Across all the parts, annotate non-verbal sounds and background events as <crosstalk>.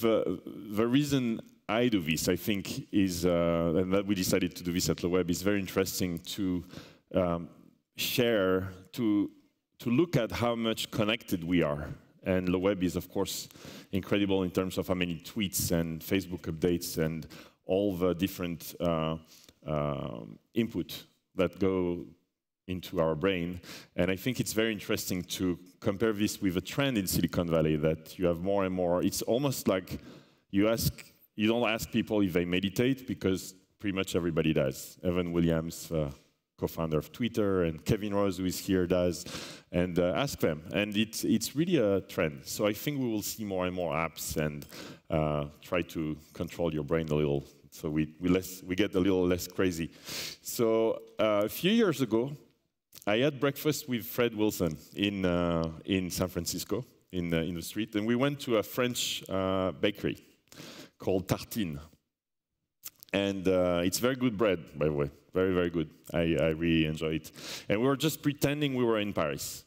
the, the reason I do this, I think, is, uh, and that we decided to do this at LeWeb, is very interesting to um, share, to, to look at how much connected we are. And LeWeb is, of course, incredible in terms of how many tweets and Facebook updates and all the different uh, um, input that go into our brain. And I think it's very interesting to compare this with a trend in Silicon Valley that you have more and more. It's almost like you ask, you don't ask people if they meditate because pretty much everybody does. Evan Williams, uh, co-founder of Twitter, and Kevin Rose, who is here, does, and uh, ask them. And it's, it's really a trend. So I think we will see more and more apps and uh, try to control your brain a little so we, we, less, we get a little less crazy. So uh, a few years ago, I had breakfast with Fred Wilson in, uh, in San Francisco, in, uh, in the street, and we went to a French uh, bakery called Tartine. And uh, it's very good bread, by the way, very, very good. I, I really enjoy it. And we were just pretending we were in Paris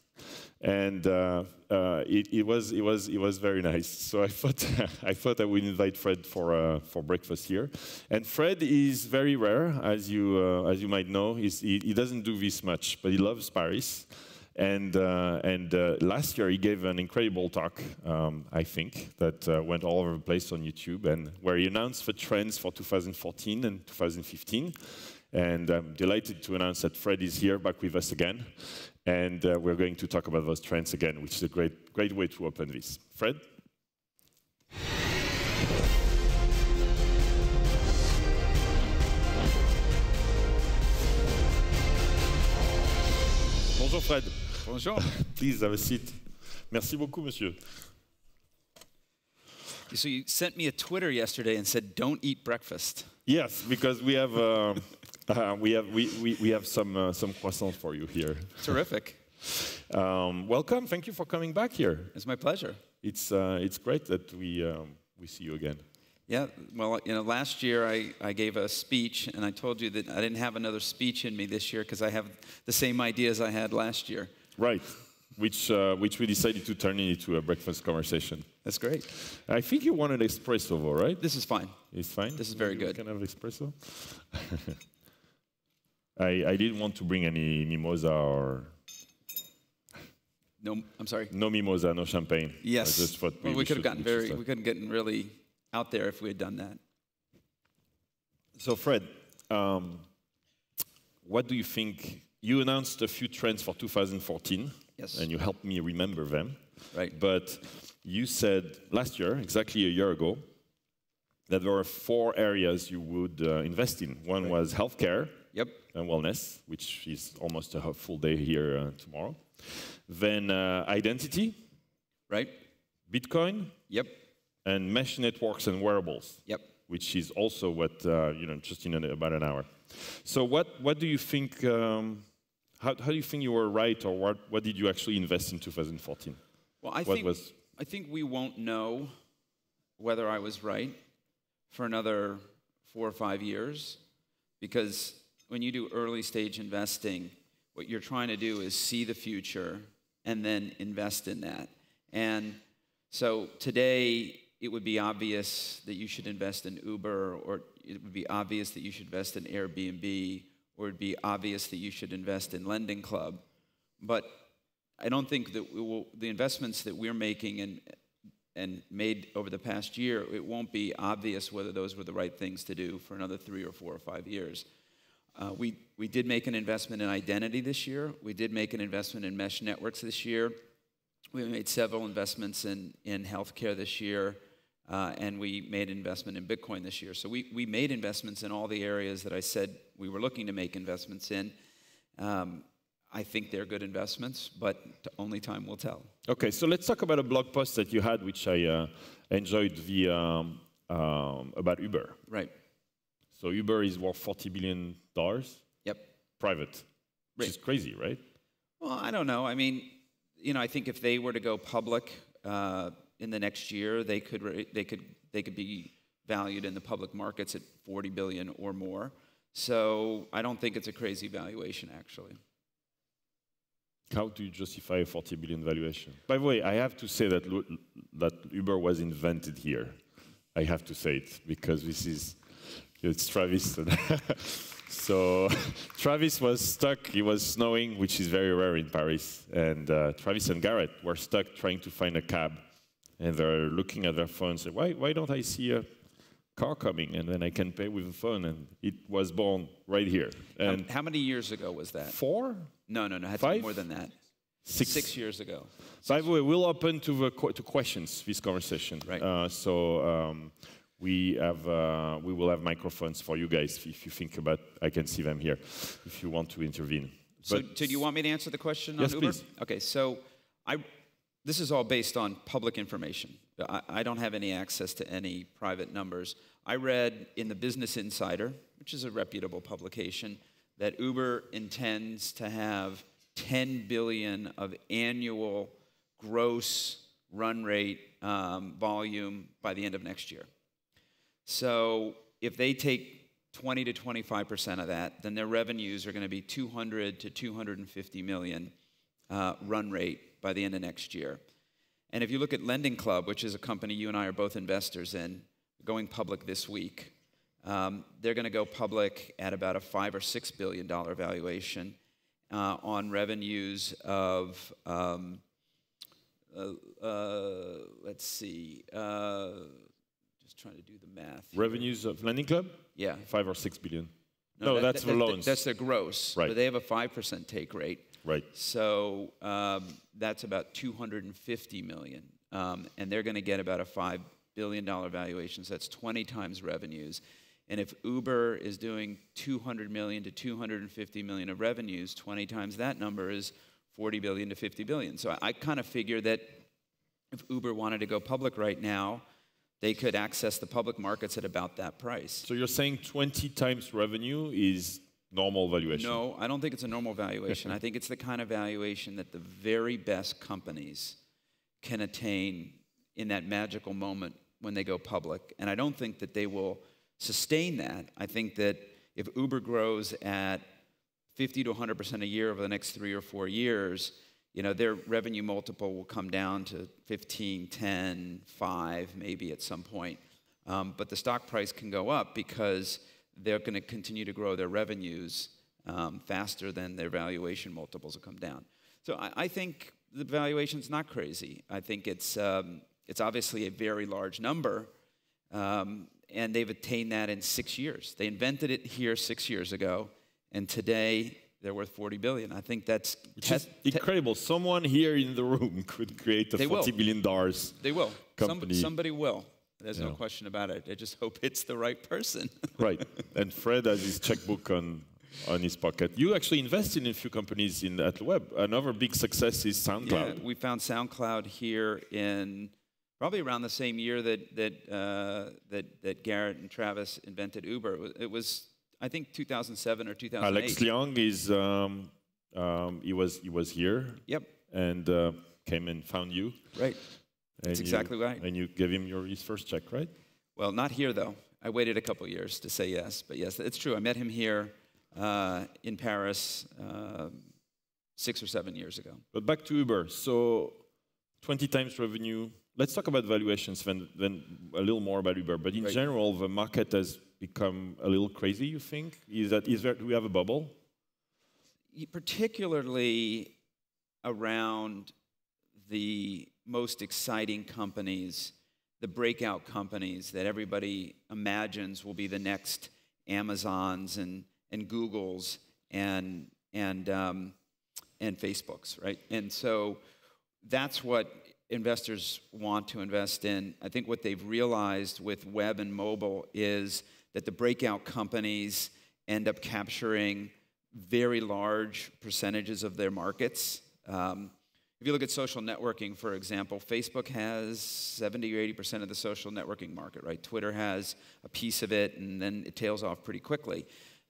and uh, uh, it, it, was it was it was very nice. So I thought <laughs> I thought I would invite Fred for uh, for breakfast here. And Fred is very rare, as you uh, as you might know. He, he doesn't do this much, but he loves Paris. And uh, and uh, last year he gave an incredible talk, um, I think, that went all over the place on YouTube, and where he announced the trends for 2014 and 2015. And I'm delighted to announce that Fred is here back with us again. And uh, we're going to talk about those trends again, which is a great, great way to open this. Fred? Bonjour Fred. Bonjour. <laughs> Please have a seat. Merci beaucoup, monsieur. So you sent me a Twitter yesterday and said, "Don't eat breakfast." Yes, because we have uh, uh, <laughs> we have we, we, we have some uh, some croissants for you here. <laughs> Terrific. um, welcome. Thank you for coming back here. It's my pleasure. It's uh, it's great that we um, we see you again. Yeah, well, you know, last year I, I gave a speech and I told you that I didn't have another speech in me this year because I have the same ideas I had last year. Right, which, uh, which we decided to turn into a breakfast conversation. That's great. I think you wanted espresso, right? This is fine. It's fine? This is very good. Can I have espresso? <laughs> I, I didn't want to bring any mimosa or. No, I'm sorry. No mimosa, no champagne. Yes. I just thought we, well, we could have gotten very, we could have gotten really out there if we had done that. So, Fred, um, what do you think? You announced a few trends for 2014. Yes. And you helped me remember them. Right. But you said last year, exactly a year ago, that there were four areas you would uh, invest in. One right. was healthcare yep. and wellness, which is almost a full day here uh, tomorrow. Then uh, identity. Right. Bitcoin. Yep. And mesh networks and wearables. Yep. Which is also what, uh, you know, just in about an hour. So what, what do you think, um, how, how do you think you were right or what, what did you actually invest in 2014? Well, I what think, was... I think we won't know whether I was right for another four or five years because when you do early stage investing, what you're trying to do is see the future and then invest in that. And so today, it would be obvious that you should invest in Uber, or it would be obvious that you should invest in Airbnb, or it'd be obvious that you should invest in Lending Club. But I don't think that will, the investments that we're making and and made over the past year, it won't be obvious whether those were the right things to do for another three or four or five years. Uh, we, we did make an investment in identity this year. We did make an investment in mesh networks this year. We made several investments in, in healthcare this year. Uh, and we made an investment in Bitcoin this year. So we, we made investments in all the areas that I said we were looking to make investments in. Um, I think they're good investments, but only time will tell. Okay, so let's talk about a blog post that you had, which I uh, enjoyed the um, um, about Uber. Right. So Uber is worth forty billion dollars. Yep. Private, which right. is crazy, right? Well, I don't know. I mean, you know, I think if they were to go public uh, in the next year, they could they could they could be valued in the public markets at forty billion or more. So I don't think it's a crazy valuation, actually. How do you justify a 40 billion valuation? By the way, I have to say that, that Uber was invented here. I have to say it because this is it's Travis. <laughs> so <laughs> Travis was stuck. It was snowing, which is very rare in Paris, and uh, Travis and Garrett were stuck trying to find a cab, and they're looking at their phones. Say, why why don't I see a car coming and then I can pay with the phone and it was born right here. And how, how many years ago was that? Four? No, no, no. Had Five? more than that. Six. Six years ago. By the way, we'll open to the to questions this conversation. Right. Uh, so um, we have uh, we will have microphones for you guys if you think about. I can see them here. If you want to intervene. So, so do you want me to answer the question yes, on Uber? Please. Okay. So I this is all based on public information. I, I don't have any access to any private numbers. I read in the Business Insider, which is a reputable publication, that Uber intends to have 10 billion of annual gross run rate um, volume by the end of next year. So if they take 20 to 25 percent of that, then their revenues are going to be 200 to 250 million uh, run rate by the end of next year. And if you look at Lending Club, which is a company you and I are both investors in, going public this week, um, they're going to go public at about a five or six billion dollar valuation uh, on revenues of, um, uh, uh, let's see, uh, just trying to do the math. Revenues of Lending Club? Yeah. Five or six billion. No, that, that's that, the loans. That's the gross. Right. But they have a 5% take rate. Right. So um, that's about 250 million. Um, and they're going to get about a $5 billion valuation. So that's 20 times revenues. And if Uber is doing 200 million to 250 million of revenues, 20 times that number is 40 billion to 50 billion. So I, I kind of figure that if Uber wanted to go public right now, they could access the public markets at about that price. So you're saying 20 times revenue is normal valuation? No, I don't think it's a normal valuation. <laughs> I think it's the kind of valuation that the very best companies can attain in that magical moment when they go public. And I don't think that they will sustain that. I think that if Uber grows at 50 to 100% a year over the next three or four years, you know, their revenue multiple will come down to 15, 10, 5, maybe at some point. Um, but the stock price can go up because they're going to continue to grow their revenues um, faster than their valuation multiples will come down. So I, I think the valuation's not crazy. I think it's, um, it's obviously a very large number, um, and they've attained that in six years. They invented it here six years ago, and today they're worth 40 billion. I think that's incredible. Someone here in the room <laughs> could create a They will. $40 billion. They will. Some, company. somebody will. There's no question about it. I just hope it's the right person. <laughs> right. And Fred has his checkbook on, on his pocket. You actually invested in a few companies in at the web. Another big success is SoundCloud. Yeah, we found SoundCloud here in probably around the same year that that uh, that, that Garrett and Travis invented Uber. It was, it was, I think 2007 or 2008. Alex Ljung is um, um, he was he was here Yep, and uh, came and found you. right. And That's you- exactly right. And you gave him your his first check, right? Well, not here though. I waited a couple years to say yes, but yes, it's true. I met him here uh, in Paris uh, six or seven years ago. But back to Uber. So 20 times revenue. Let's talk about valuations then, then a little more about Uber. But in Right. general, the market has become a little crazy, you think? Is that is there do we have a bubble? particularly around the most exciting companies, the breakout companies that everybody imagines will be the next Amazons and, and Googles and, and, um, and Facebooks, right? And so that's what investors want to invest in. I think what they've realized with web and mobile is that the breakout companies end up capturing very large percentages of their markets. Um, if you look at social networking, for example, Facebook has 70 or 80% of the social networking market, right? Twitter has a piece of it, and then it tails off pretty quickly.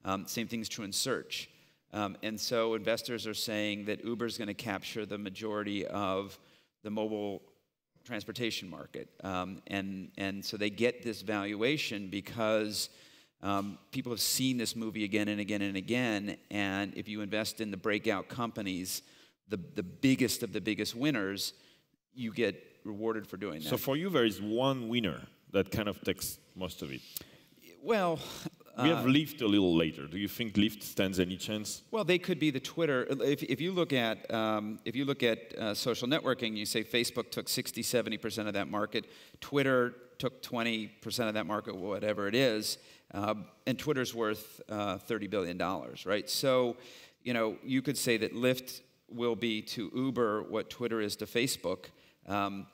Um, same thing's true in search. Um, and so investors are saying that Uber is going to capture the majority of the mobile transportation market. Um, and, and so they get this valuation because um, people have seen this movie again and again and again. And if you invest in the breakout companies, the, the biggest of the biggest winners, you get rewarded for doing that. So for you, there is one winner. that kind of takes most of it. Well, we have Lyft a little later. Do you think Lyft stands any chance? Well, they could be the Twitter. If, if you look at um, if you look at uh, social networking, you say Facebook took 60, 70 percent of that market. Twitter took 20 percent of that market, whatever it is, uh, and Twitter's worth uh, 30 billion dollars, right? So, you know, you could say that Lyft will be to Uber what Twitter is to Facebook. Um,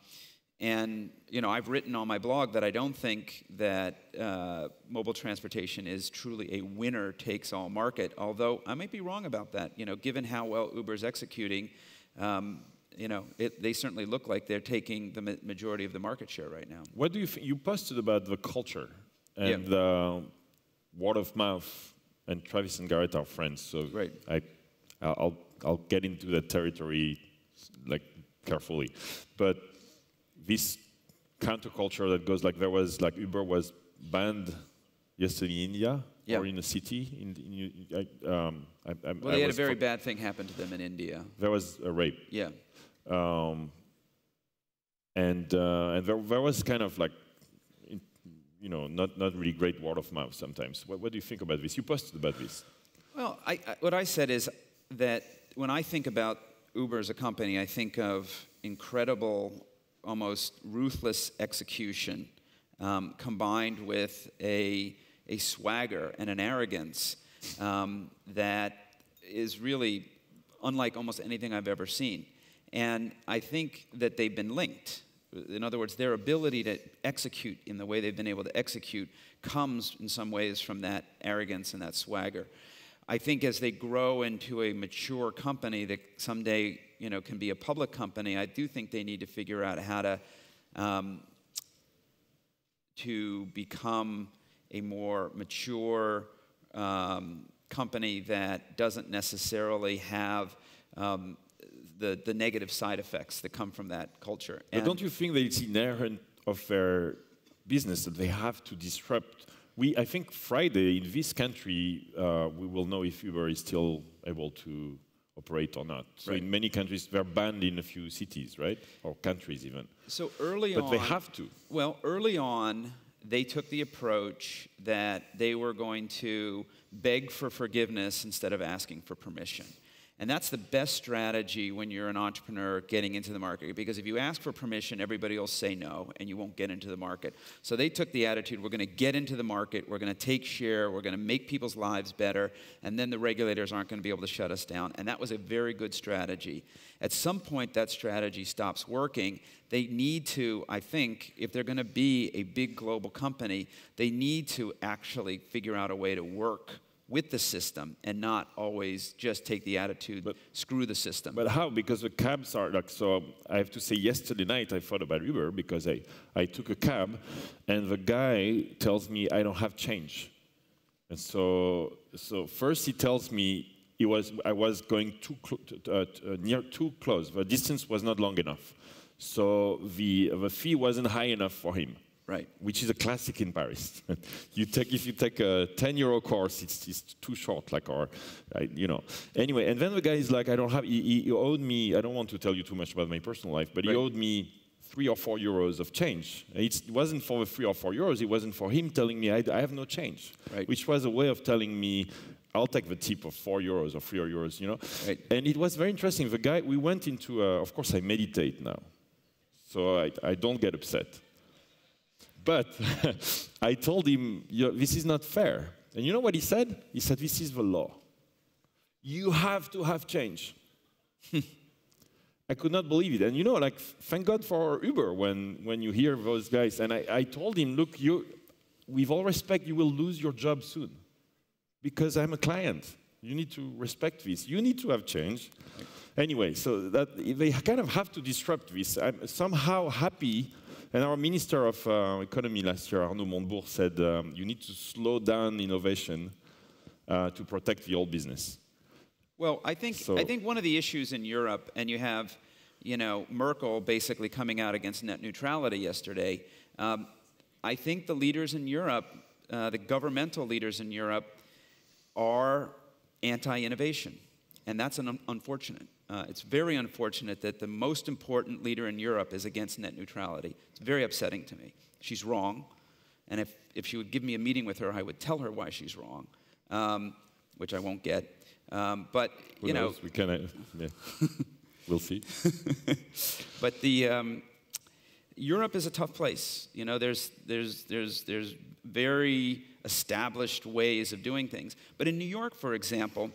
and you know, I've written on my blog that I don't think that uh, mobile transportation is truly a winner takes all market. Although I might be wrong about that. You know, given how well Uber is executing, um, you know, it, they certainly look like they're taking the ma majority of the market share right now. What do you you posted about the culture and yeah. the word of mouth? And Travis and Garrett are friends, so right. I, I'll I'll get into that territory like carefully, but this counterculture that goes like there was like Uber was banned yesterday in India yeah. or in a city. In, in um, I, I, well, they had a very bad thing happen to them in India. There was a rape. Yeah. Um, and uh, and there, there was kind of like, you know, not, not really great word of mouth sometimes. What, what do you think about this? You posted about this. Well, I, what I said is that when I think about Uber as a company, I think of incredible almost ruthless execution um, combined with a, a swagger and an arrogance um, that is really unlike almost anything I've ever seen. And I think that they've been linked. In other words, their ability to execute in the way they've been able to execute comes in some ways from that arrogance and that swagger. I think as they grow into a mature company that someday you know, can be a public company, I do think they need to figure out how to, um, to become a more mature um, company that doesn't necessarily have um, the, the negative side effects that come from that culture. But don't you think that it's inherent of their business that they have to disrupt? We, I think Friday in this country, uh, we will know if Uber is still able to operate or not. So right. in many countries, they're banned in a few cities, right? Or countries even. So early but on. But they have to. Well, early on, they took the approach that they were going to beg for forgiveness instead of asking for permission. And that's the best strategy when you're an entrepreneur getting into the market because if you ask for permission, everybody will say no and you won't get into the market. So they took the attitude we're going to get into the market, we're going to take share, we're going to make people's lives better, and then the regulators aren't going to be able to shut us down. And that was a very good strategy. At some point, that strategy stops working. They need to, I think, if they're going to be a big global company, they need to actually figure out a way to work with the system and not always just take the attitude, but, screw the system. But how? Because the cabs are like, so I have to say, yesterday night I thought about Uber because I, I took a cab and the guy tells me I don't have change. And so, so first he tells me he was, I was going too uh, uh, near too close. The distance was not long enough. So the, the fee wasn't high enough for him. Right. Which is a classic in Paris. <laughs> you take if you take a 10 euro course, it's, it's too short, like or you know. Anyway, and then the guy is like, I don't have. He, he, owed me. I don't want to tell you too much about my personal life, but right. he owed me three or four euros of change. It's, it wasn't for the three or four euros. It wasn't for him telling me I, I have no change. Right. Which was a way of telling me I'll take the tip of four euros or three euros, you know. Right. And it was very interesting. The guy, we went into. A, of course, I meditate now, so I, I don't get upset. But <laughs> I told him, this is not fair. And you know what he said? He said, this is the law. You have to have change. <laughs> I could not believe it. And you know, like, thank God for Uber when, when you hear those guys. And I, I told him, look, you, with all respect, you will lose your job soon because I'm a client. You need to respect this. You need to have change. Anyway, so that they kind of have to disrupt this. I'm somehow happy and our Minister of uh, Economy last year, Arnaud Montebourg, said um, you need to slow down innovation uh, to protect the old business. Well, I think, so, I think one of the issues in Europe, and you have you know, Merkel basically coming out against net neutrality yesterday. Um, I think the leaders in Europe, uh, the governmental leaders in Europe, are anti innovation. And that's un unfortunate Uh, it's very unfortunate that the most important leader in Europe is against net neutrality. It's very upsetting to me. She's wrong. And if, if she would give me a meeting with her, I would tell her why she's wrong, um, which I won't get. Um, but, Who you know, we can. Uh, yeah. <laughs> we'll see. <laughs> but the, um, Europe is a tough place. You know, there's, there's, there's, there's very established ways of doing things. But in New York, for example,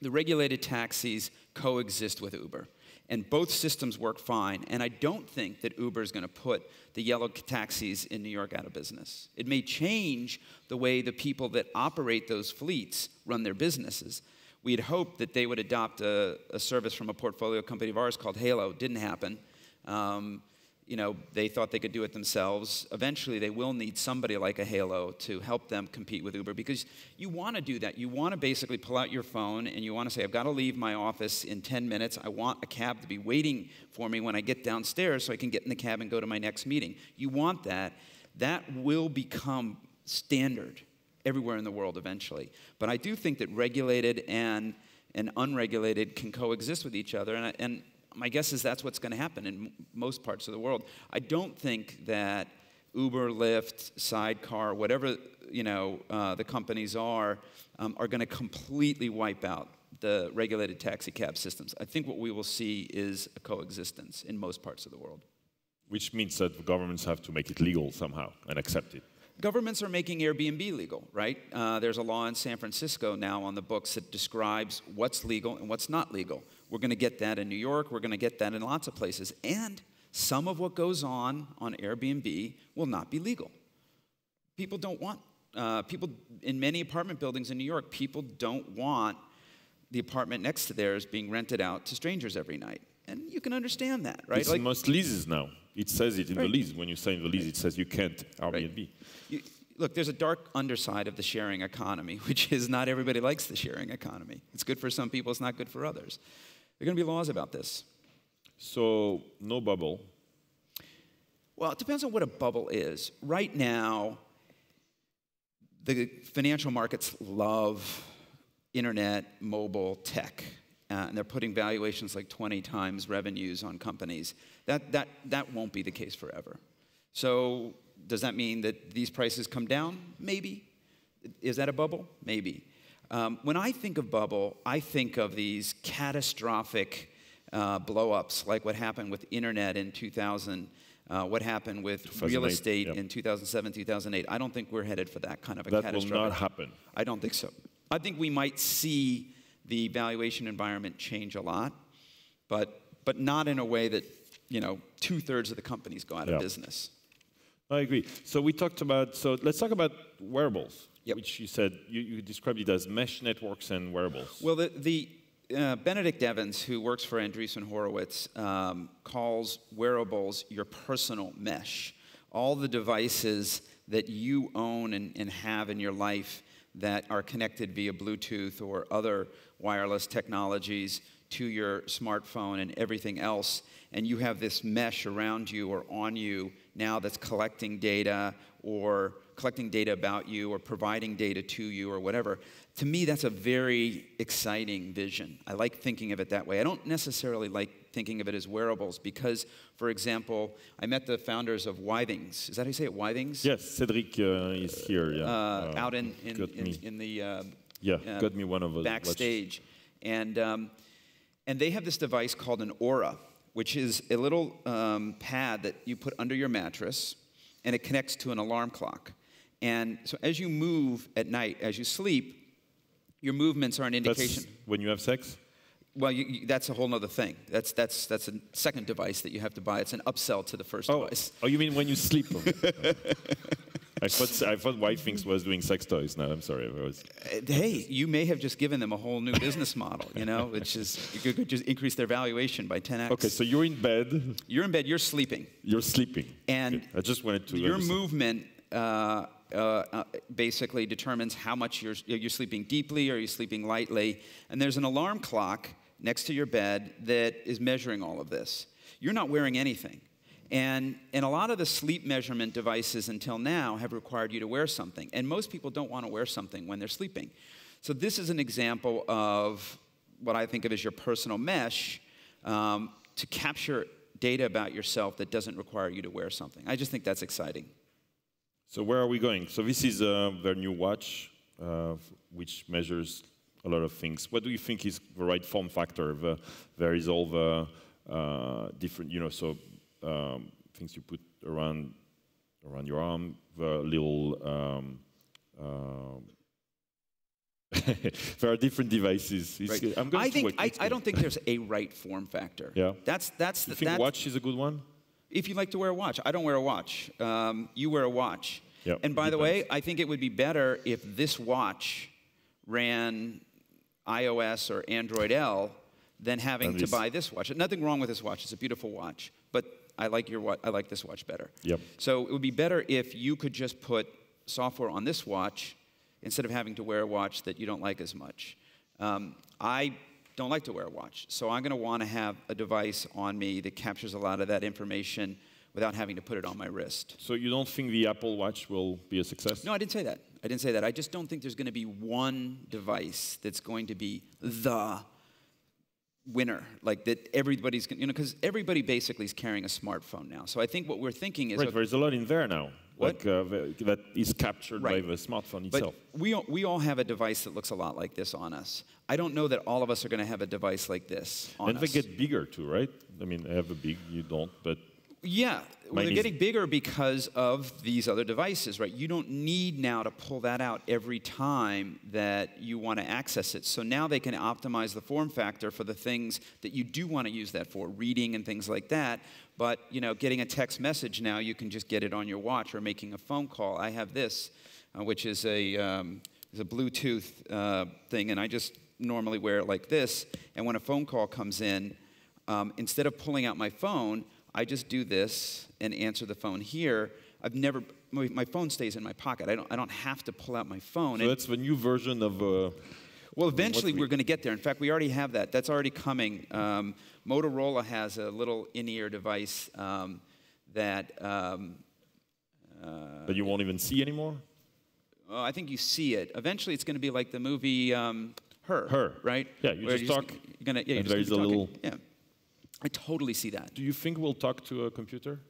the regulated taxis coexist with Uber. And both systems work fine. And I don't think that Uber is going to put the yellow taxis in New York out of business. It may change the way the people that operate those fleets run their businesses. We had hoped that they would adopt a, a service from a portfolio company of ours called Hailo. Didn't happen. Um, you know, they thought they could do it themselves. Eventually, they will need somebody like a Hailo to help them compete with Uber because you want to do that. You want to basically pull out your phone and you want to say, I've got to leave my office in 10 minutes. I want a cab to be waiting for me when I get downstairs so I can get in the cab and go to my next meeting. You want that. That will become standard everywhere in the world eventually. But I do think that regulated and, and unregulated can coexist with each other. And, and my guess is that's what's going to happen in most parts of the world. I don't think that Uber, Lyft, Sidecar, whatever you know uh, the companies are, um, are going to completely wipe out the regulated taxi cab systems. I think what we will see is a coexistence in most parts of the world. Which means that governments have to make it legal somehow and accept it. Governments are making Airbnb legal, right? Uh, there's a law in San Francisco now on the books that describes what's legal and what's not legal. We're going to get that in New York. We're going to get that in lots of places. And some of what goes on on Airbnb will not be legal. People don't want, uh, people in many apartment buildings in New York, people don't want the apartment next to theirs being rented out to strangers every night. And you can understand that, right? It's like, in most leases now. It says it in right. the lease. When you sign the lease, right. it says you can't Airbnb. Right. You, look, there's a dark underside of the sharing economy, <laughs> which is not everybody likes the sharing economy. It's good for some people, it's not good for others. There are going to be laws about this. So, no bubble. Well, it depends on what a bubble is. Right now, the financial markets love internet, mobile, tech. Uh, and they're putting valuations like 20 times revenues on companies. That, that, that won't be the case forever. So, does that mean that these prices come down? Maybe. Is that a bubble? Maybe. Um, when I think of bubble, I think of these catastrophic uh, blowups, like what happened with internet in 2000, uh, what happened with real estate yep. in 2007, 2008. I don't think we're headed for that kind of a that catastrophic. That will not happen. I don't think so. I think we might see the valuation environment change a lot, but but not in a way that you know two thirds of the companies go out of business. I agree. So we talked about. So let's talk about wearables yep. which you said you, you, described it as mesh networks and wearables. Well, the, the uh, Benedict Evans, who works for Andreessen Horowitz, um, calls wearables your personal mesh. All the devices that you own and, and have in your life that are connected via Bluetooth or other wireless technologies to your smartphone and everything else, and you have this mesh around you or on you now that's collecting data or collecting data about you or providing data to you or whatever. To me, that's a very exciting vision. I like thinking of it that way. I don't necessarily like thinking of it as wearables because, for example, I met the founders of Withings. Is that how you say it, Withings? Yes, Cedric uh, is here. Yeah. Uh, uh, out in, in, in, in the uh, yeah, uh, got me one of those backstage, and um, and they have this device called an Aura, which is a little um, pad that you put under your mattress, and it connects to an alarm clock. And so as you move at night, as you sleep, your movements are an indication. That's when you have sex? Well, you, you, that's a whole other thing. That's, that's, that's a second device that you have to buy. It's an upsell to the first oh. device. Oh, you mean when you sleep? <laughs> <laughs> I thought, I thought Withings was doing sex toys. No, I'm sorry. Was... Uh, hey, you may have just given them a whole new business model, you know, which is, you could just increase their valuation by 10x. Okay, so you're in bed. You're in bed, you're sleeping. You're sleeping. And okay. I just wanted to. Your movement uh, uh, uh, basically determines how much you're, you're sleeping deeply or you're sleeping lightly. And there's an alarm clock next to your bed that is measuring all of this. You're not wearing anything. And, and a lot of the sleep measurement devices until now have required you to wear something. And most people don't want to wear something when they're sleeping. So this is an example of what I think of as your personal mesh um, to capture data about yourself that doesn't require you to wear something. I just think that's exciting. So where are we going? So this is uh, their new watch, uh, which measures a lot of things. What do you think is the right form factor? The, there is all the uh, different, you know, so um, things you put around around your arm, the little. Um, um <laughs> there are different devices. Right. I'm going I think I, I, don't think there's a right form factor. <laughs> Yeah. That's that's the. Think that's, watch is a good one? If you like to wear a watch, I don't wear a watch. Um, you wear a watch. Yep. And by the way, I think it would be better if this watch ran iOS or Android L than having to buy this watch. Nothing wrong with this watch. It's a beautiful watch, but I like your wa- I like this watch better. Yep. So it would be better if you could just put software on this watch instead of having to wear a watch that you don't like as much. Um, I don't like to wear a watch, so I'm going to want to have a device on me that captures a lot of that information without having to put it on my wrist. So you don't think the Apple Watch will be a success? No, I didn't say that. I didn't say that. I just don't think there's going to be one device that's going to be the winner, like that everybody's, you know, because everybody basically is carrying a smartphone now. So I think what we're thinking is. Right, okay, there's a lot in there now. What? Like, uh, that is captured right. by the smartphone itself but. We all, we all have a device that looks a lot like this on us. I don't know that all of us are going to have a device like this on and us. They get bigger too, right? I mean, I have a big, you don't, but yeah, well, they're getting bigger because of these other devices, right? You don't need now to pull that out every time that you want to access it. So now they can optimize the form factor for the things that you do want to use that for, reading and things like that. But you know, getting a text message now, you can just get it on your watch or making a phone call. I have this, uh, which is a um, is a Bluetooth uh, thing, and I just normally wear it like this. And when a phone call comes in, um, instead of pulling out my phone, I just do this and answer the phone here. I've never, my, my phone stays in my pocket. I don't, I don't have to pull out my phone. So and, that's the new version of. Uh, well, eventually we, are going to get there. In fact, we already have that. That's already coming. Um, Motorola has a little in-ear device um, that. Um, uh, that you won't even see anymore. Well, I think you see it. Eventually, it's going to be like the movie um, Her. Her. Right. Yeah, you Where just talk. Gonna, yeah, you're just there's a talking. little. Yeah. I totally see that. Do you think we'll talk to a computer?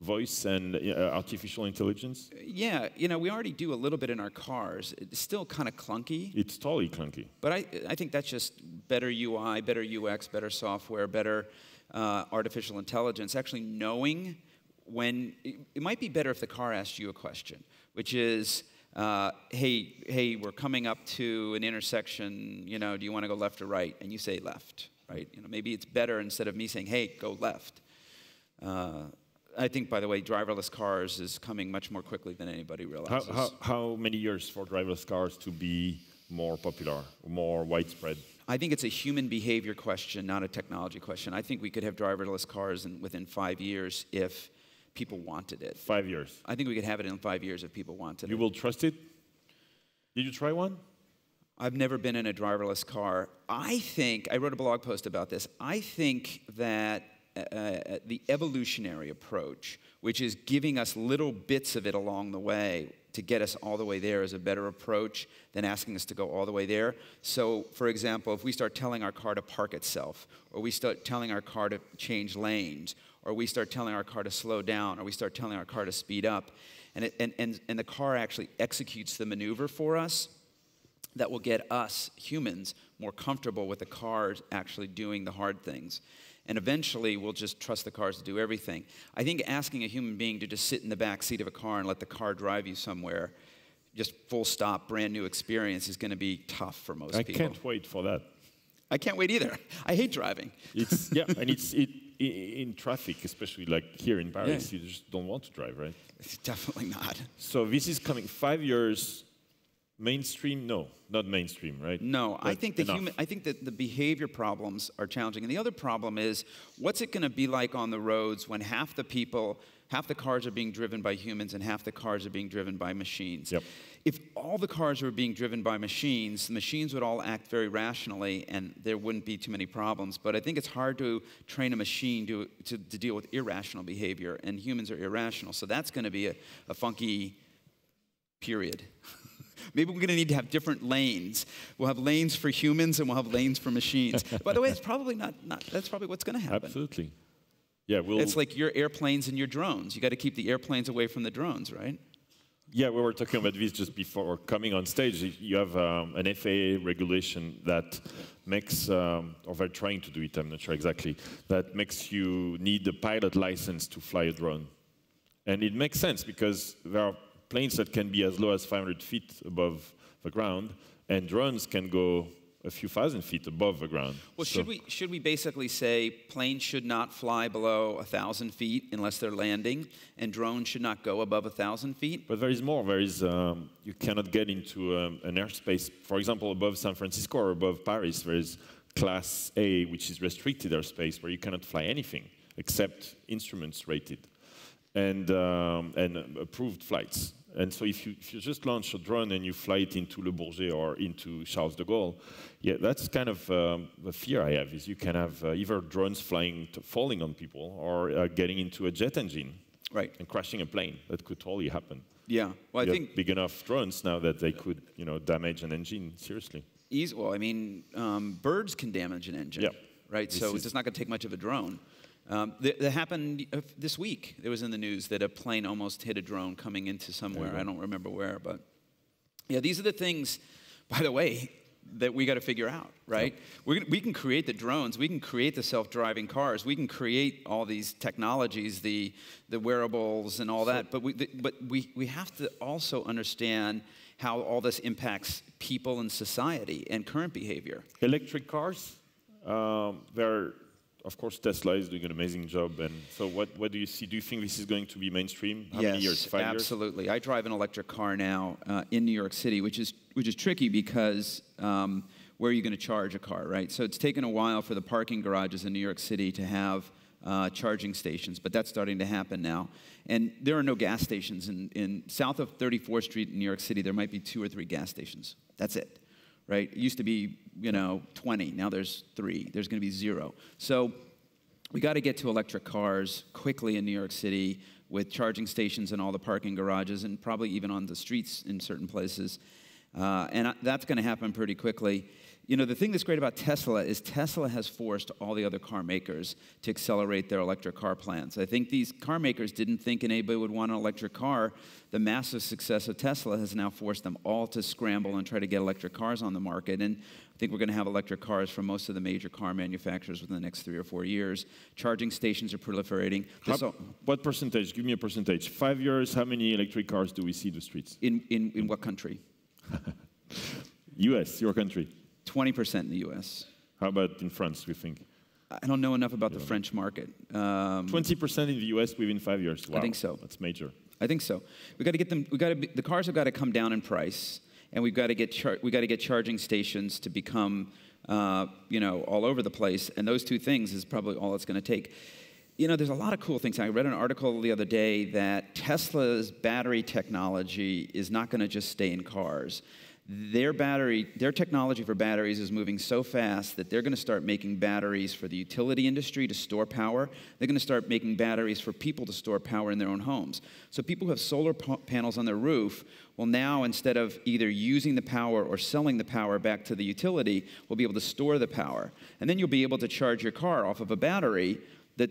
Voice and uh, artificial intelligence? Yeah, you know, we already do a little bit in our cars. It's still kind of clunky. It's totally clunky. But I, I think that's just better UI, better UX, better software, better uh, artificial intelligence. Actually, knowing when it might be better if the car asked you a question, which is, uh, hey, hey, we're coming up to an intersection. You know, do you want to go left or right? And you say left right? You know, maybe it's better instead of me saying, hey, go left. Uh, I think, by the way, driverless cars is coming much more quickly than anybody realizes. How, how, how many years for driverless cars to be more popular, more widespread? I think it's a human behavior question, not a technology question. I think we could have driverless cars in, within five years if people wanted it. Five years? I think we could have it in five years if people wanted you it. You will trust it? Did you try one? I've never been in a driverless car. I think, I wrote a blog post about this. I think that uh, uh, the evolutionary approach, which is giving us little bits of it along the way to get us all the way there, is a better approach than asking us to go all the way there. So, for example, if we start telling our car to park itself, or we start telling our car to change lanes, or we start telling our car to slow down, or we start telling our car to speed up, and, it, and, and, and the car actually executes the maneuver for us, that will get us humans more comfortable with the cars actually doing the hard things. And eventually, we'll just trust the cars to do everything. I think asking a human being to just sit in the back seat of a car and let the car drive you somewhere, just full stop, brand new experience, is going to be tough for most I people. I can't wait for that. I can't wait either. <laughs> I hate driving. It's <laughs> yeah, and it's it, in traffic, especially like here in Paris, yeah. you just don't want to drive, right? Definitely not. So this is coming five years Mainstream? No, not mainstream, right? No, but I think the enough. human. I think that the behavior problems are challenging, and the other problem is what's it going to be like on the roads when half the people, half the cars are being driven by humans, and half the cars are being driven by machines. Yep. If all the cars were being driven by machines, the machines would all act very rationally, and there wouldn't be too many problems. But I think it's hard to train a machine to to, to deal with irrational behavior, and humans are irrational, so that's going to be a, a funky period. <laughs> Maybe we're going to need to have different lanes. We'll have lanes for humans and we'll have lanes for machines. By the way, it's probably not, not that's probably what's going to happen. Absolutely. Yeah, we'll. It's like your airplanes and your drones. You got to keep the airplanes away from the drones, right? Yeah, we were talking about this just before coming on stage. You have um, an FAA regulation that makes, um, or they're trying to do it, I'm not sure exactly, that makes you need a pilot license to fly a drone. And it makes sense because there are planes that can be as low as 500 feet above the ground, and drones can go a few thousand feet above the ground. Well, so should we should we basically say planes should not fly below a thousand feet unless they're landing, and drones should not go above a thousand feet? But there is more. There is um, you cannot get into um, an airspace, for example, above San Francisco or above Paris. There is Class A, which is restricted airspace, where you cannot fly anything except instruments rated and um, and approved flights. And so if you, if you just launch a drone and you fly it into Le Bourget or into Charles de Gaulle, yeah, that's kind of um, the fear I have, is you can have uh, either drones flying, falling on people or uh, getting into a jet engine right. and crashing a plane. That could totally happen. Yeah, well, you I think... big enough drones now that they could, you know, damage an engine seriously. Easy, well, I mean, um, birds can damage an engine, yeah. right? This so it's not going to take much of a drone. Um, that, that, happened uh, this week. It was in the news that a plane almost hit a drone coming into somewhere. I don't remember where, but yeah, these are the things, by the way, that we got to figure out, right? Yep. we can create the drones, we can create the self-driving cars, we can create all these technologies, the the wearables and all that. But we the, but we we have to also understand how all this impacts people and society and current behavior. Electric cars, um, they're of course, Tesla is doing an amazing job. And so, what, what do you see? Do you think this is going to be mainstream? How yes, many years? Five absolutely. years? I drive an electric car now uh, in New York City, which is which is tricky because um, where are you going to charge a car, right? So it's taken a while for the parking garages in New York City to have uh, charging stations, but that's starting to happen now. And there are no gas stations in, in south of 34th Street in New York City. There might be two or three gas stations. That's it right? It used to be, you know, 20. Now there's three. There's going to be zero. So we got to get to electric cars quickly in New York City with charging stations in all the parking garages and probably even on the streets in certain places. Uh, and that's going to happen pretty quickly. You know, the thing that's great about Tesla is Tesla has forced all the other car makers to accelerate their electric car plans. I think these car makers didn't think anybody would want an electric car. The massive success of Tesla has now forced them all to scramble and try to get electric cars on the market. And I think we're going to have electric cars from most of the major car manufacturers within the next three or four years. Charging stations are proliferating. How, what percentage? Give me a percentage. Five years, how many electric cars do we see in the streets? In, in, in what country? <laughs> US, your country. 20% in the US. How about in France, we think? I don't know enough about yeah. the French market. Um, 20% in the US within five years. Wow. I think so. That's major. I think so. We got to get them. We got to. The cars have got to come down in price, and we've got to get. Char- we got to get charging stations to become, uh, you know, all over the place. And those two things is probably all it's going to take. You know, there's a lot of cool things. I read an article the other day that Tesla's battery technology is not going to just stay in cars their battery, their technology for batteries is moving so fast that they're going to start making batteries for the utility industry to store power. They're going to start making batteries for people to store power in their own homes. So people who have solar panels on their roof will now, instead of either using the power or selling the power back to the utility, will be able to store the power. And then you'll be able to charge your car off of a battery that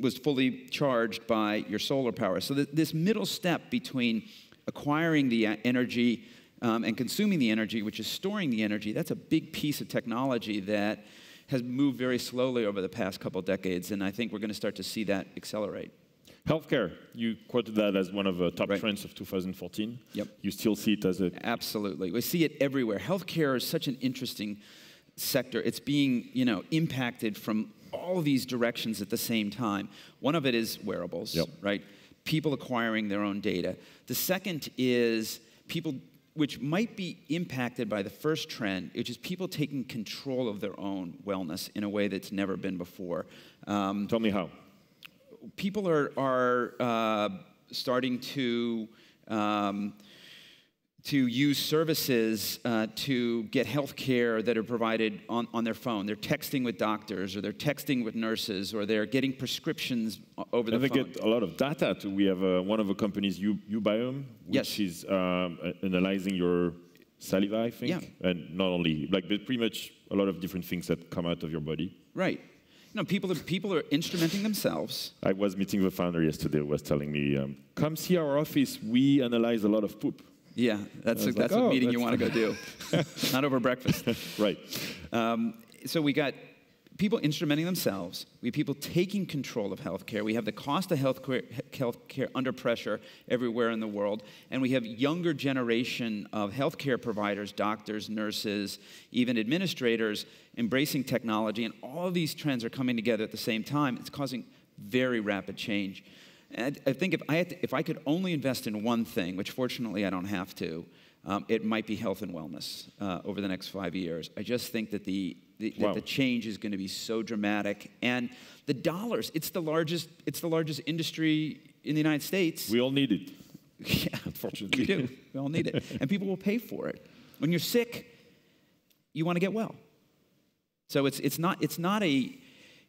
was fully charged by your solar power. So th this middle step between acquiring the energy um, and consuming the energy, which is storing the energy, that's a big piece of technology that has moved very slowly over the past couple decades, and I think we're going to start to see that accelerate. Healthcare, you quoted that as one of the top right. trends of 2014. Yep. You still see it as a. Absolutely. We see it everywhere. Healthcare is such an interesting sector. It's being, you know, impacted from all these directions at the same time. One of it is wearables, yep. right? People acquiring their own data. The second is people which might be impacted by the first trend, which is people taking control of their own wellness in a way that's never been before. Um, Tell me how. People are, are uh, starting to. Um, to use services uh, to get health care that are provided on, on their phone. They're texting with doctors, or they're texting with nurses, or they're getting prescriptions over the And they phone. get a lot of data too. We have uh, one of the companies, U- uBiome, which Yes. is um, analyzing your saliva, I think. Yeah. And not only, like, but pretty much a lot of different things that come out of your body. Right. You know, people are, people are instrumenting themselves. I was meeting the founder yesterday, who was telling me, um, come see our office, we analyze a lot of poop. Yeah, that's, I was that's like, a oh, meeting you want to go do. <laughs> Not over breakfast. Right. Um, so we got people instrumenting themselves. We have people taking control of healthcare. We have the cost of healthcare, healthcare under pressure everywhere in the world, and we have younger generation of healthcare providers, doctors, nurses, even administrators embracing technology. And all of these trends are coming together at the same time. It's causing very rapid change. And I think if I, had to, if I could only invest in one thing, which fortunately I don't have to, um, it might be health and wellness uh, over the next five years. I just think that the, the, that the change is going to be so dramatic. And the dollars, it's the largest, it's the largest industry in the United States. We all need it. <laughs> yeah, Unfortunately. we do. <laughs> We all need it. And people will pay for it. When you're sick, you want to get well. So it's, it's, not, it's, not a,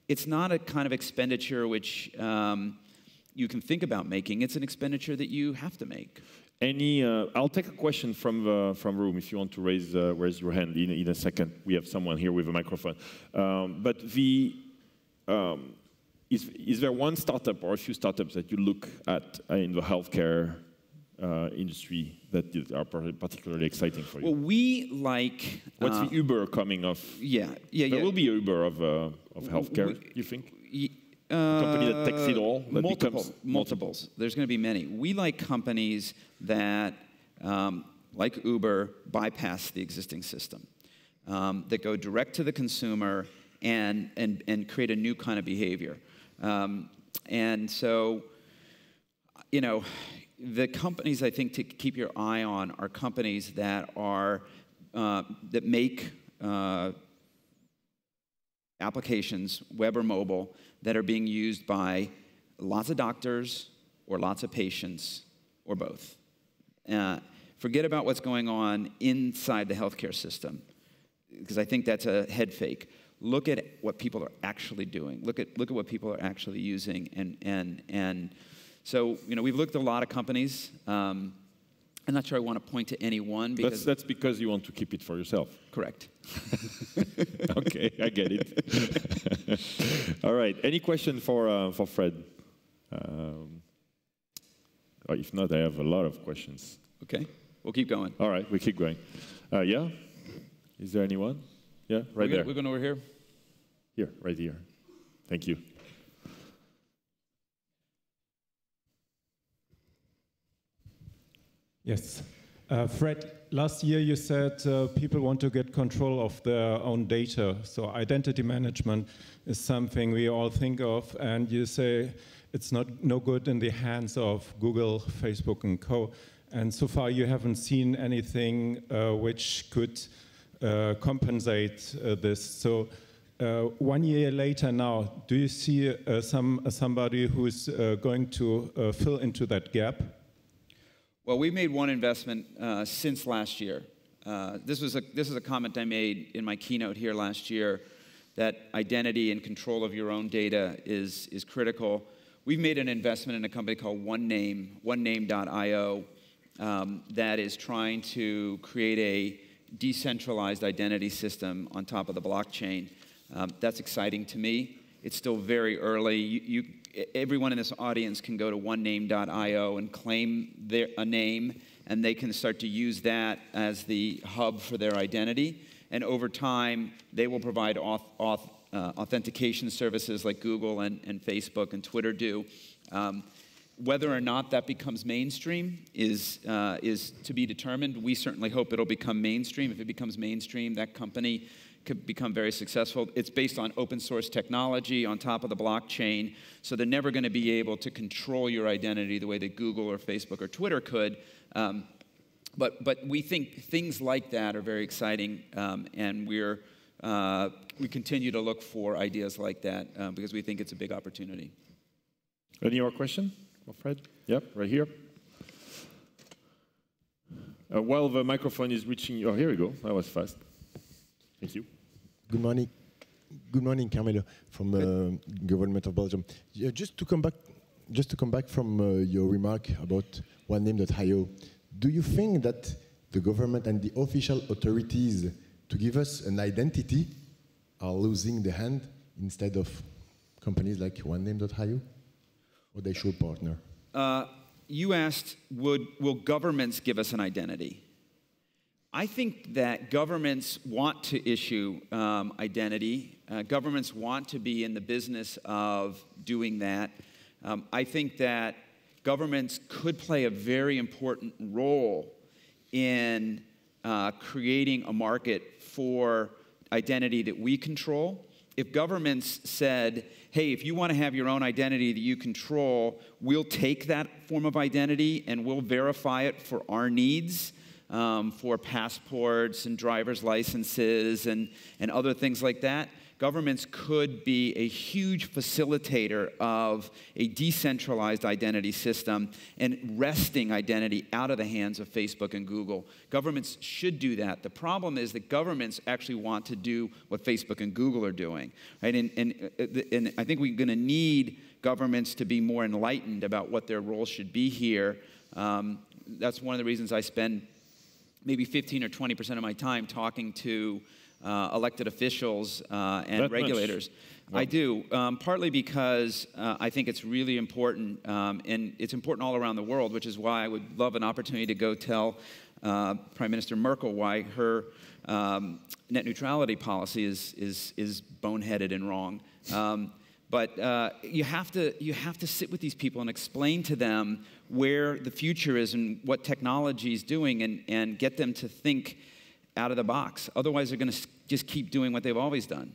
it's not a kind of expenditure which um, you can think about making. It's an expenditure that you have to make. Any, uh, I'll take a question from the from room if you want to raise uh, raise your hand in, in a second. We have someone here with a microphone. Um, but the um, is is there one startup or a few startups that you look at uh, in the healthcare uh, industry that are particularly exciting for you? Well, we like. What's uh, the Uber coming of? Yeah, yeah, There yeah. will be Uber of uh, of healthcare. we- you think? Company that takes it all, that multiple, multiples. There's going to be many. We like companies that, um, like Uber, bypass the existing system, um, that go direct to the consumer and, and, and create a new kind of behavior. Um, and so, you know, the companies I think to keep your eye on are companies that are uh, that make uh, applications, web or mobile, that are being used by lots of doctors or lots of patients or both. Uh, forget about what's going on inside the healthcare system, because I think that's a head fake. Look at what people are actually doing. Look at, look at what people are actually using. And, and, and so, you know, we've looked at a lot of companies. Um, I'm not sure I want to point to any one That's because, that's because you want to keep it for yourself. correct. <laughs> okay, I get it. <laughs> All right. Any question for uh, for Fred? Um, or if not, I have a lot of questions. Okay, we'll keep going. All right, we keep going. Uh, yeah. Is there anyone? Yeah, right we're, there. We're going over here. Here, right here. Thank you. Yes. Uh, Fred, last year you said uh, people want to get control of their own data. So identity management is something we all think of, and you say it's not no good in the hands of Google, Facebook, and co. And so far, you haven't seen anything uh, which could uh, compensate uh, this. So. Uh, one year later now, do you see uh, some, somebody who's uh, going to fill into that gap? Well, we made one investment uh, since last year. Uh, this, was a, this is a comment I made in my keynote here last year that identity and control of your own data is, is critical. We've made an investment in a company called OneName, onename.io, um, that is trying to create a decentralized identity system on top of the blockchain. Um, that's exciting to me. It's still very early. You, you, everyone in this audience can go to onename.io and claim their, a name, and they can start to use that as the hub for their identity. And over time, they will provide auth, auth, uh, authentication services like Google and, and Facebook and Twitter do. Um, whether or not that becomes mainstream is, uh, is to be determined. We certainly hope it'll become mainstream. If it becomes mainstream, that company could become very successful. It's based on open source technology on top of the blockchain, so they're never going to be able to control your identity the way that Google or Facebook or Twitter could. Um, but, but we think things like that are very exciting, um, and we're, uh, we continue to look for ideas like that uh, because we think it's a big opportunity. Any more question for Fred? Yep, right here. Uh, while the microphone is reaching you, oh, here we go. That was fast. Thank you. Good morning. Good morning, Carmelo, from uh, Government of Belgium. Yeah, just to come back, just to come back from uh, your remark about OneName.io, do you think that the government and the official authorities to give us an identity are losing the hand instead of companies like OneName.io, or they should partner? Uh, you asked, would, will governments give us an identity? I think that governments want to issue um, identity. Uh, governments want to be in the business of doing that. Um, I think that governments could play a very important role in uh, creating a market for identity that we control. If governments said, hey, if you want to have your own identity that you control, we'll take that form of identity and we'll verify it for our needs um, for passports and driver's licenses and, and other things like that, governments could be a huge facilitator of a decentralized identity system and wresting identity out of the hands of Facebook and Google. Governments should do that. The problem is that governments actually want to do what Facebook and Google are doing. Right? And, and, uh, and I think we're going to need governments to be more enlightened about what their role should be here. Um, that's one of the reasons I spend maybe 15 or 20 percent of my time talking to uh, elected officials uh, and That regulators. Well- I do, um, partly because uh, I think it's really important, um, and it's important all around the world, which is why I would love an opportunity to go tell uh, Prime Minister Merkel why her um, net neutrality policy is, is, is boneheaded and wrong. Um, but uh, you, have to, you have to sit with these people and explain to them where the future is and what technology is doing and, and get them to think out of the box. Otherwise, they're going to just keep doing what they've always done.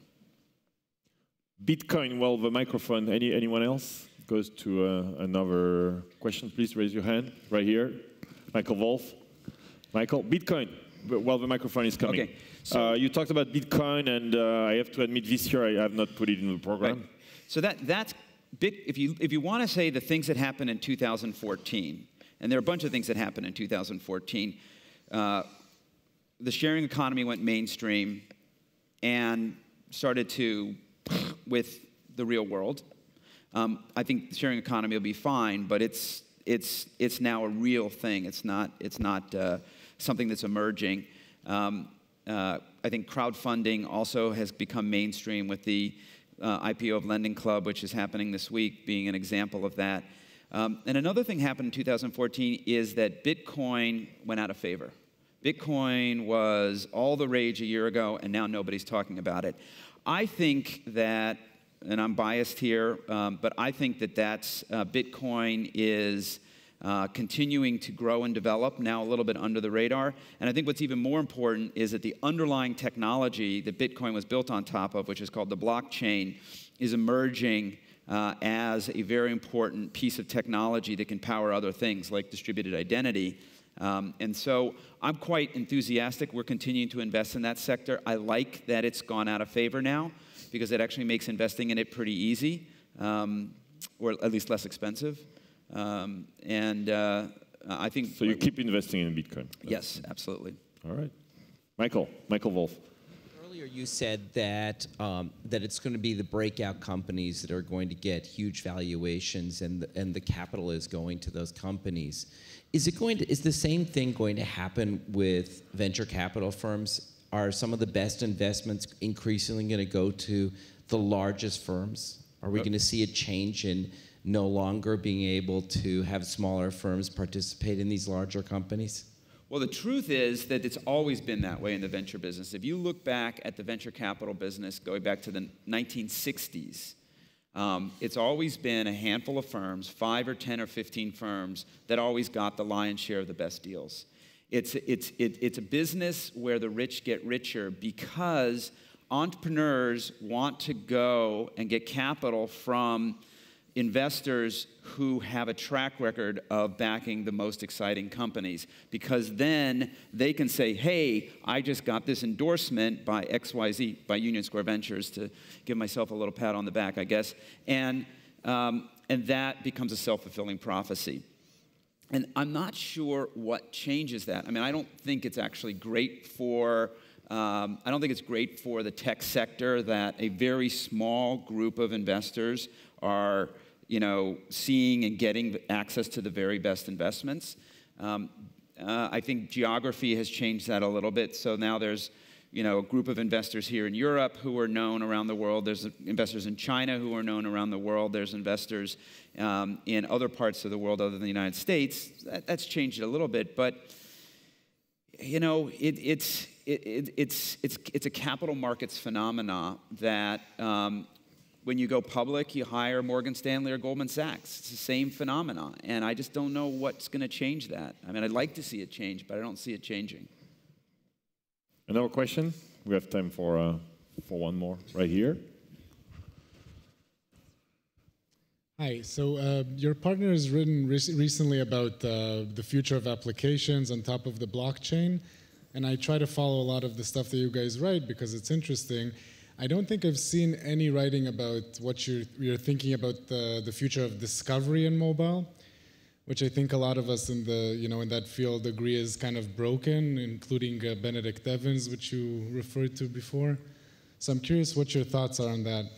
Bitcoin, well, the microphone, any, anyone else? Goes to uh, another question. Please raise your hand right here. Michael Wolf. Michael, Bitcoin. Well, the microphone is coming. Okay, so- uh, you talked about Bitcoin, and uh, I have to admit, this year I have not put it in the program. Right. So that, that's big. If you, if you want to say the things that happened in 2014, and there are a bunch of things that happened in 2014, uh, the sharing economy went mainstream and started to <sniffs> with the real world. Um, I think the sharing economy will be fine, but it's, it's, it's now a real thing. It's not, it's not uh, something that's emerging. Um, uh, I think crowdfunding also has become mainstream with the uh, IPO of Lending Club, which is happening this week, being an example of that. Um, and another thing happened in 2014 is that Bitcoin went out of favor. Bitcoin was all the rage a year ago, and now nobody's talking about it. I think that, and I'm biased here, um, but I think that that's uh, Bitcoin is uh, continuing to grow and develop, now a little bit under the radar. And I think what's even more important is that the underlying technology that Bitcoin was built on top of, which is called the blockchain, is emerging uh, as a very important piece of technology that can power other things like distributed identity. Um, and so I'm quite enthusiastic. We're continuing to invest in that sector. I like that it's gone out of favor now because it actually makes investing in it pretty easy, um, or at least less expensive. Um, and uh, I think. So you keep investing in Bitcoin? Yes, absolutely. All right. Michael, Michael Wolf. Earlier, you said that um, that it's going to be the breakout companies that are going to get huge valuations, and the, and the capital is going to those companies. Is it going to? Is the same thing going to happen with venture capital firms? Are some of the best investments increasingly going to go to the largest firms? Are we going to see a change in no longer being able to have smaller firms participate in these larger companies? Well, the truth is that it's always been that way in the venture business. If you look back at the venture capital business going back to the 1960s, um, it's always been a handful of firms, five or 10 or 15 firms, that always got the lion's share of the best deals. It's, it's, it, it's a business where the rich get richer because entrepreneurs want to go and get capital from investors who have a track record of backing the most exciting companies because then they can say, hey, I just got this endorsement by XYZ, by Union Square Ventures, to give myself a little pat on the back, I guess. And, um, and that becomes a self fulfilling prophecy. and I'm not sure what changes that. I mean, I don't think it's actually great for. Um, I don't think it's great for the tech sector that a very small group of investors are, you know, seeing and getting access to the very best investments. Um, uh, I think geography has changed that a little bit. So now there's you know, a group of investors here in Europe who are known around the world. There's investors in China who are known around the world. There's investors um, in other parts of the world other than the United States. That, that's changed a little bit, but you know, it, it's it, it, it's it's it's a capital markets phenomena that. Um, when you go public, you hire Morgan Stanley or Goldman Sachs. It's the same phenomena. And I just don't know what's going to change that. I mean, I'd like to see it change, but I don't see it changing. Another question? We have time for, uh, for one more right here. Hi, so uh, your partner has written re recently about uh, the future of applications on top of the blockchain, and I try to follow a lot of the stuff that you guys write because it's interesting. I don't think I've seen any writing about what you're, you're thinking about the, the future of discovery in mobile which I think a lot of us in the you know in that field agree is kind of broken, including uh, Benedict Evans, which you referred to before. So I'm curious what your thoughts are on that.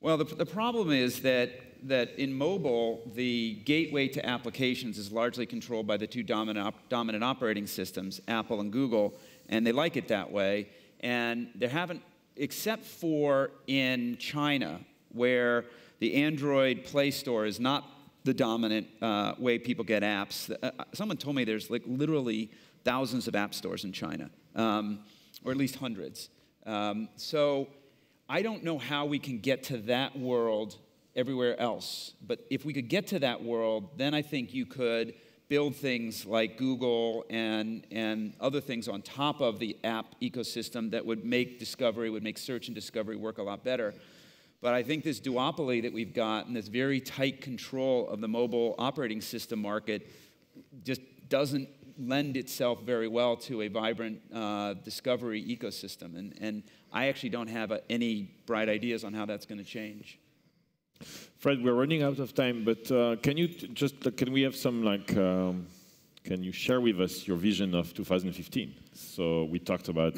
Well, the, the problem is that that in mobile, the gateway to applications is largely controlled by the two dominant, op dominant operating systems, Apple and Google, and they like it that way. And there haven't, except for in China, where the Android Play Store is not the dominant uh, way people get apps. Uh, uh, someone told me there's like literally thousands of app stores in China, um, or at least hundreds. Um, so I don't know how we can get to that world everywhere else. But if we could get to that world, then I think you could build things like Google and, and other things on top of the app ecosystem that would make discovery, would make search and discovery work a lot better. But I think this duopoly that we've got and this very tight control of the mobile operating system market just doesn't lend itself very well to a vibrant uh, discovery ecosystem. And, and I actually don't have a, any bright ideas on how that's going to change. Fred, we're running out of time, but uh, can you just uh, can we have some like um, can you share with us your vision of 2015? So we talked about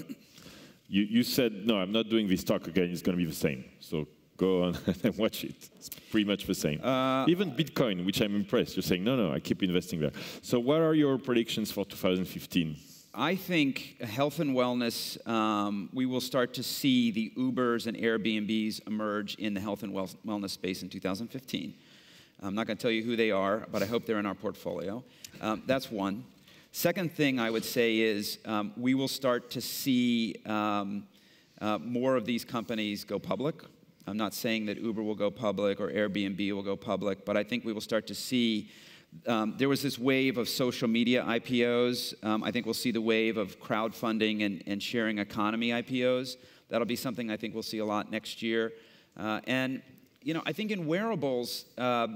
you, you said no, I'm not doing this talk again. It's going to be the same. So go on <laughs> and watch it. It's pretty much the same. Uh, Even Bitcoin, which I'm impressed, you're saying, no, no, I keep investing there. So, what are your predictions for 2015? I think health and wellness, um, we will start to see the Ubers and Airbnbs emerge in the health and wellness space in 2015. I'm not going to tell you who they are, but I hope they're in our portfolio. Um, that's one. Second thing I would say is um, we will start to see um, uh, more of these companies go public. I'm not saying that Uber will go public or Airbnb will go public, but I think we will start to see. Um, there was this wave of social media IPOs. Um, I think we'll see the wave of crowdfunding and, and sharing economy IPOs. That'll be something I think we'll see a lot next year. Uh, and, you know, I think in wearables, uh,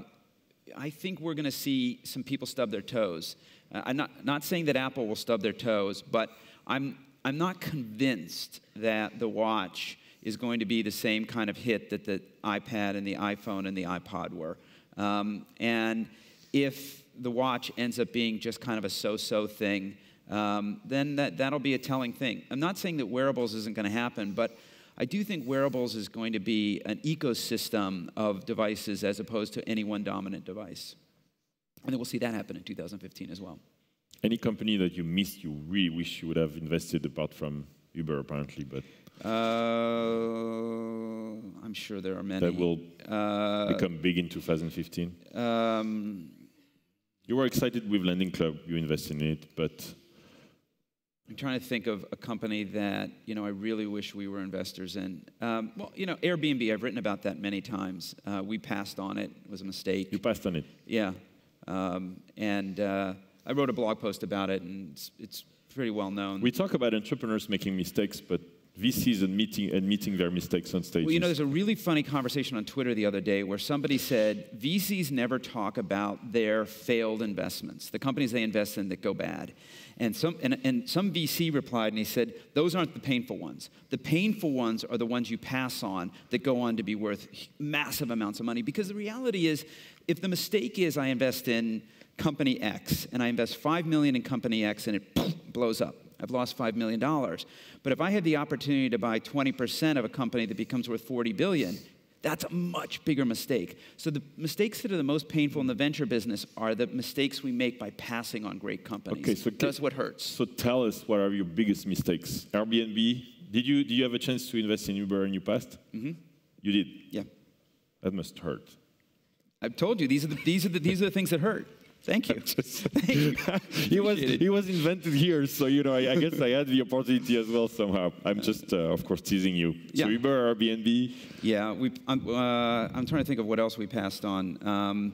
I think we're going to see some people stub their toes. Uh, I'm not, not saying that Apple will stub their toes, but I'm, I'm not convinced that the watch is going to be the same kind of hit that the iPad and the iPhone and the iPod were. Um, and if the watch ends up being just kind of a so so thing, um, then that, that'll be a telling thing. I'm not saying that wearables isn't going to happen, but I do think wearables is going to be an ecosystem of devices as opposed to any one dominant device. And then we'll see that happen in 2015 as well. Any company that you missed, you really wish you would have invested apart from Uber, apparently, but uh, I'm sure there are many. That will uh, become big in 2015. Um, you were excited with Lending Club. You invested in it, but I'm trying to think of a company that you know I really wish we were investors in. Um, well, you know, Airbnb. I've written about that many times. Uh, we passed on it. It was a mistake. You passed on it. Yeah, um, and uh, I wrote a blog post about it, and it's, it's pretty well known. We talk about entrepreneurs making mistakes, but VCs admitting, admitting their mistakes on stage. Well, you know, there's a really funny conversation on Twitter the other day where somebody said VCs never talk about their failed investments, the companies they invest in that go bad. And some, and, and some VC replied and he said, Those aren't the painful ones. The painful ones are the ones you pass on that go on to be worth massive amounts of money. Because the reality is, if the mistake is I invest in company X and I invest 5 million in company X and it blows up, I've lost $5 million. But if I had the opportunity to buy 20% of a company that becomes worth 40 billion, that's a much bigger mistake. So the mistakes that are the most painful in the venture business are the mistakes we make by passing on great companies. Okay, so that's what hurts. So tell us what are your biggest mistakes? Airbnb. Did you did you have a chance to invest in Uber and you passed? Mm-hmm. You did. Yeah. That must hurt. I've told you these are the, these are the, these are the things that hurt. Thank you. <laughs> Thank you. he was he was invented here, so you know I, I, guess I had the opportunity as well somehow. I'm just uh, of course teasing you. Yeah. So Uber, Airbnb. Yeah, we. I'm, uh, I'm trying to think of what else we passed on. Um,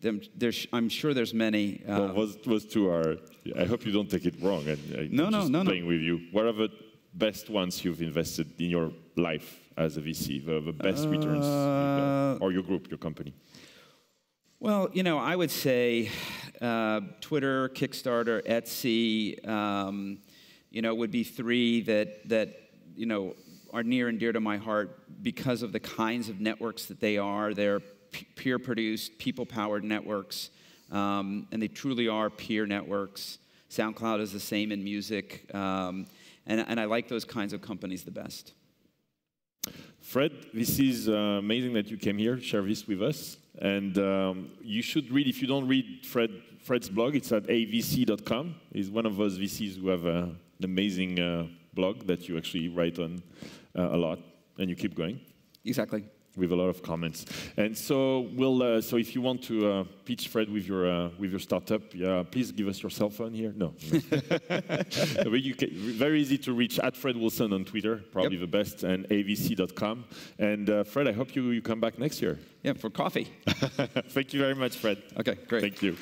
there's, I'm sure there's many. Uh, well, was was too hard. I hope you don't take it wrong. I, I, no, no, just no, playing no. with you. What are the best ones you've invested in your life as a VC? The, the best returns, Uh, or your group, your company. Well, you know, I would say uh, Twitter, Kickstarter, Etsy, um, you know, would be three that that you know are near and dear to my heart because of the kinds of networks that they are. They're peer-produced, people-powered networks, um, and they truly are peer networks. SoundCloud is the same in music, um, and, and I like those kinds of companies the best. Fred, this is uh, amazing that you came here, to share this with us. And um, you should read, if you don't read Fred, Fred's blog, it's at avc.com. He's one of those VCs who have uh, an amazing uh, blog that you actually write on uh, a lot, and you keep going. Exactly with a lot of comments. And so we'll. Uh, so if you want to uh, pitch Fred with your uh, with your startup, yeah, please give us your cell phone here. No, <laughs> can, very easy to reach at Fred Wilson on Twitter, probably yep. the best, and avc.com. And uh, Fred, I hope you you come back next year. Yeah, for coffee. <laughs> Thank you very much, Fred. Okay, great. Thank you.